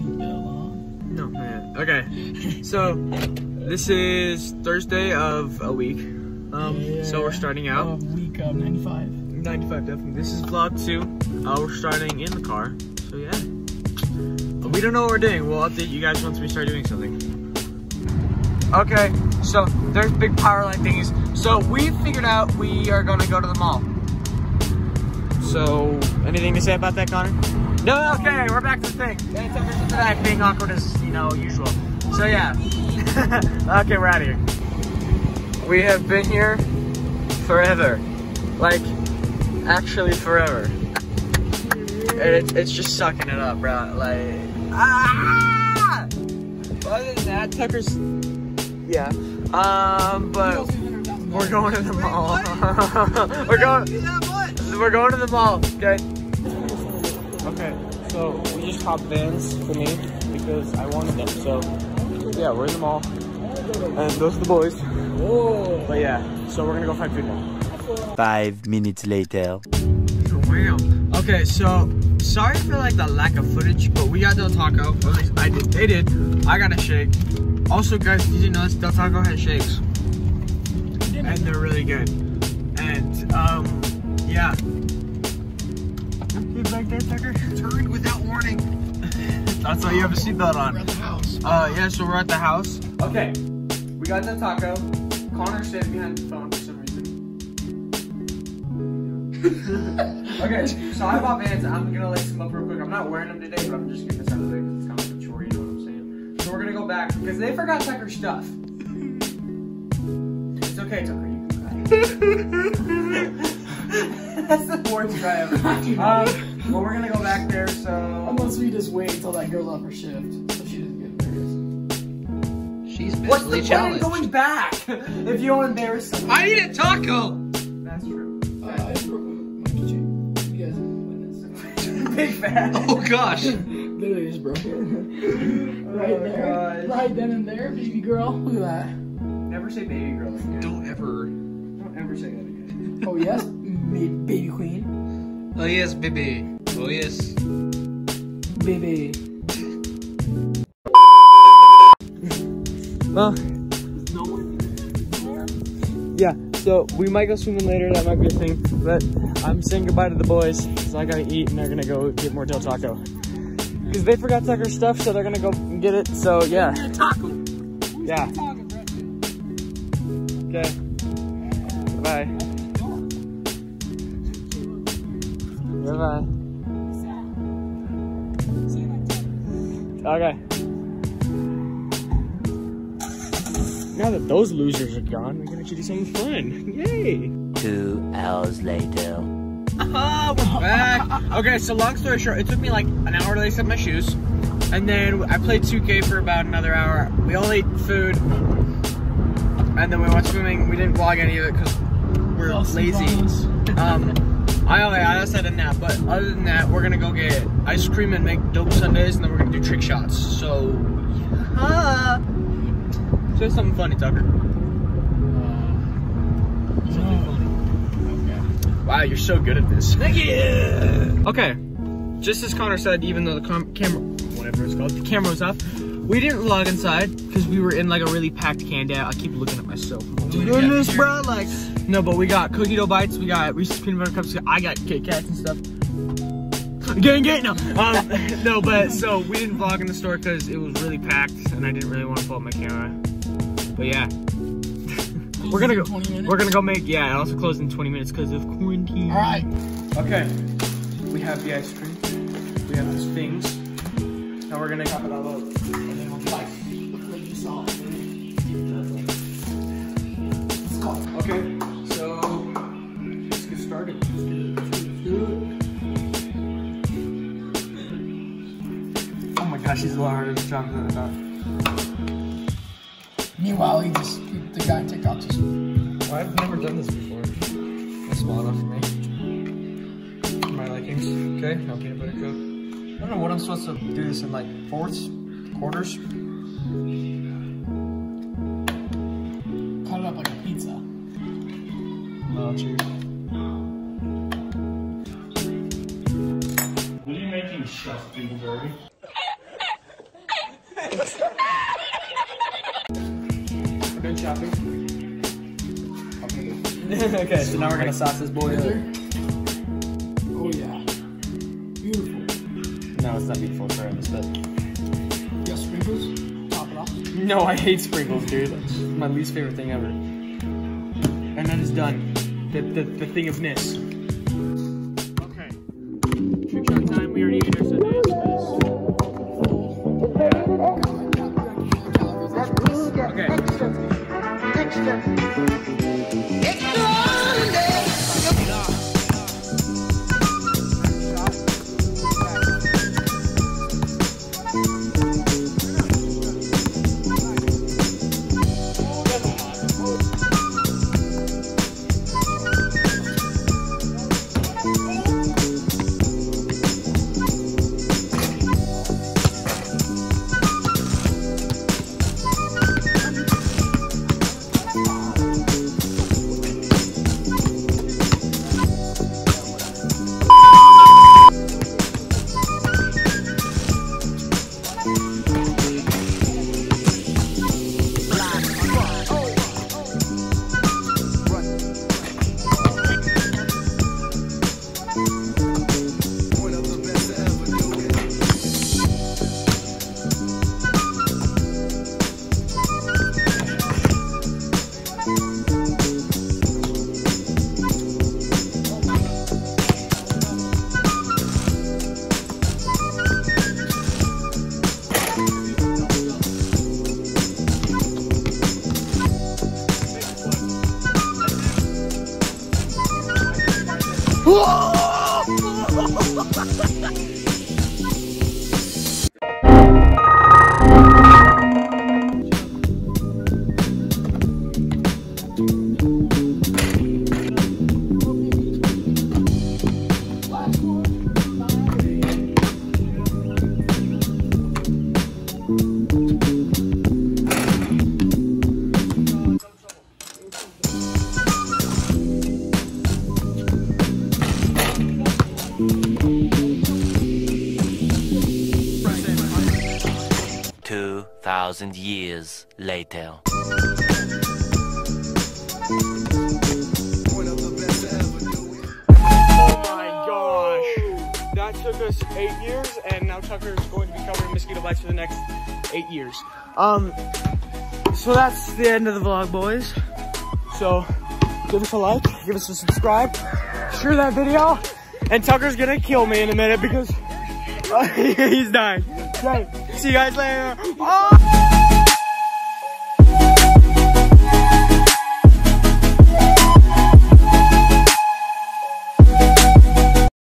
No, man. Okay. So this is Thursday of a week. Um, so we're starting out. Uh, week of 95. 95 definitely. This is vlog two. Uh, we're starting in the car. So yeah. We don't know what we're doing. We'll update you guys once we start doing something. Okay, so there's big power line thingies. So we figured out we are gonna go to the mall. So anything to say about that, Connor? No, okay, we're back to the thing. Back being awkward as you know usual. So yeah. okay, we're out of here. We have been here forever. Like actually forever. And it's, it's just sucking it up, bro. Like, ah! Other than that, Tucker's, yeah. Um, but we're going to the mall. we're going, we're going to the mall, okay? Okay, so we just copped vans for me because I wanted them. So, yeah, we're in the mall. And those are the boys. But yeah, so we're gonna go find food now. Five minutes later. Wow. Okay, so sorry for like the lack of footage, but we got Del Taco. At least I did. They did. I got a shake. Also, guys, did you know this? Del Taco has shakes, and they're really good. And um, yeah. You back there, Tucker? Turned without warning. That's why you have a seatbelt We're on. at the house. Uh, yeah, so we're at the house. Okay, we got the taco. Connor stayed behind the phone for some reason. okay, so I bought Vans. I'm gonna lace them up real quick. I'm not wearing them today, but I'm just getting this out of the way because it's kind of like a chore, you know what I'm saying? So we're gonna go back because they forgot Tucker's stuff. It's okay, Tucker. You can cry. That's the worst cry ever. Um, well, we're gonna go back there, so. Unless we just wait until that girl's off her shift, so she doesn't get embarrassed. She's What's the mentally point of going back if you don't embarrass someone? I need a taco. That's true. Uh, I broke you guys witness. Big fan. Oh gosh. Literally just broke it. right Oh, there. gosh. Right then and there, baby girl. Look at that. Never say baby girl again. Don't ever. Don't ever say that again. Oh yes, baby queen. Oh yes, baby. Oh yes. Baby. Well, yeah. So we might go swimming later. That might be a thing. But I'm saying goodbye to the boys. So I gotta eat, and they're gonna go get more Del Taco. Because they forgot Tucker's stuff, so they're gonna go get it. So yeah. Taco. Yeah. Okay. Bye. Bye bye. Okay. Now that those losers are gone, we can actually do something fun. Yay! Two hours later. Ah, we're back. Okay, so long story short, it took me like an hour to lace up my shoes. And then I played 2K for about another hour. We all ate food. And then we went swimming. We didn't vlog any of it because we're Lost lazy. bones. Um, I only I just had a nap, but other than that, we're gonna go get ice cream and make dope sundaes, and then we're gonna do trick shots. So, yeah. Say something funny, Tucker. Uh, something funny. Okay. Wow, you're so good at this. Thank you. Okay, just as Connor said, even though the com- camera, whatever it's called, the camera was off, we didn't vlog inside because we were in like a really packed candy. I keep looking at myself. Goodness, bro. Like, no, but we got cookie dough bites, we got Reese's peanut butter cups, I got Kit Kats and stuff. Gang, gang, no, um, no, but so we didn't vlog in the store because it was really packed and I didn't really want to pull up my camera. But yeah, we're gonna go. 20 minutes? We're gonna go make yeah. It also closed in 20 minutes because of quarantine. All right. Okay, we have the ice cream. We have the things. Now we're gonna top it all up. And then we'll try. Like you saw. Let's go. Okay, so let's get started. My a lot harder to chop than I thought. Meanwhile, he just the guy on TikTok just Well, I've never done this before. That's small enough for me. For my likings. Okay, no peanut butter cup. I don't know what I'm supposed to do this in like fourths, quarters. cut it up like a pizza. Oh, cheers. What are you making chef Dewberry? We're done shopping. okay, so now we're gonna sauce this boy up. Oh yeah. Beautiful. No, it's not beautiful, sorry, I but. that. You got sprinkles? Top it off. No, I hate sprinkles, dude. That's my least favorite thing ever. And then it's done. The, the, the thing of miss. Okay. Trick shot time. We already ate our Two Oh! thousand years later. Oh my gosh. That took us eight years, and now Tucker is going to be covering mosquito bites for the next eight years. Um, so that's the end of the vlog, boys. So give us a like, give us a subscribe, share that video, and Tucker's gonna kill me in a minute because uh, he's dying. Okay, see you guys later. Oh!